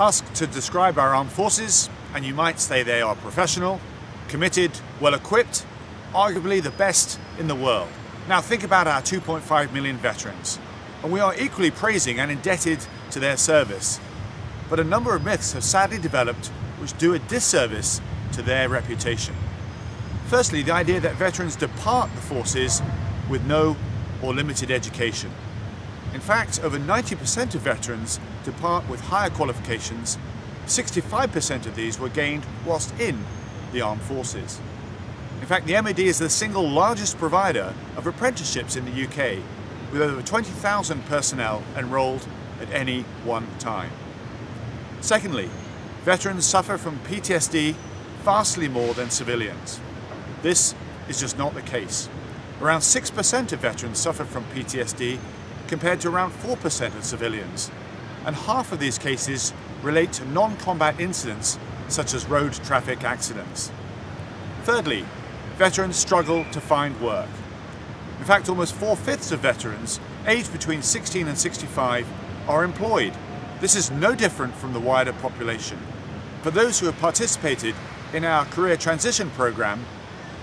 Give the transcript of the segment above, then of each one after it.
Asked to describe our armed forces, and you might say they are professional, committed, well equipped, arguably the best in the world. Now think about our 2.5 million veterans, and we are equally praising and indebted to their service. But a number of myths have sadly developed which do a disservice to their reputation. Firstly, the idea that veterans depart the forces with no or limited education. In fact, over 90% of veterans depart with higher qualifications. 65% of these were gained whilst in the armed forces. In fact, the MOD is the single largest provider of apprenticeships in the UK, with over 20,000 personnel enrolled at any one time. Secondly, veterans suffer from PTSD vastly more than civilians. This is just not the case. Around 6% of veterans suffer from PTSD compared to around 4% of civilians. And half of these cases relate to non-combat incidents such as road traffic accidents. Thirdly, veterans struggle to find work. In fact, almost four-fifths of veterans aged between 16 and 65 are employed. This is no different from the wider population. For those who have participated in our career transition program,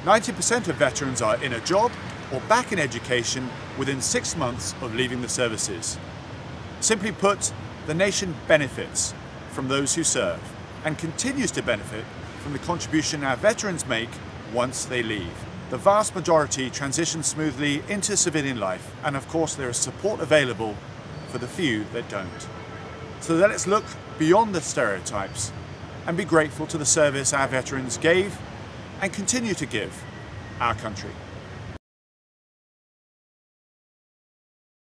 90% of veterans are in a job or back in education within six months of leaving the services. Simply put, the nation benefits from those who serve and continues to benefit from the contribution our veterans make once they leave. The vast majority transition smoothly into civilian life and of course there is support available for the few that don't. So let's look beyond the stereotypes and be grateful to the service our veterans gave and continue to give our country.